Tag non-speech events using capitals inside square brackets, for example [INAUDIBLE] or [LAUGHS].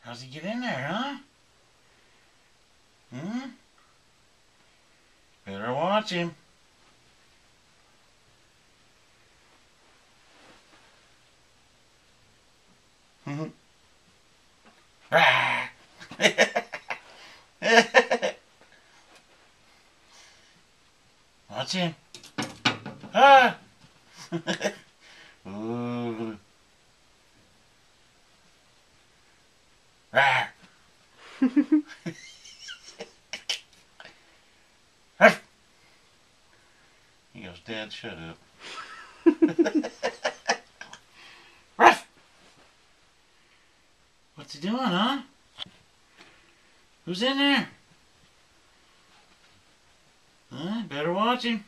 How's he get in there, huh? Hmm? Better watch him. Mhm. Watch him. Ah! [LAUGHS] Ooh. Rah! [LAUGHS] He goes, Dad, shut up. [LAUGHS] What's he doing, huh? Who's in there? Huh? Better watch him.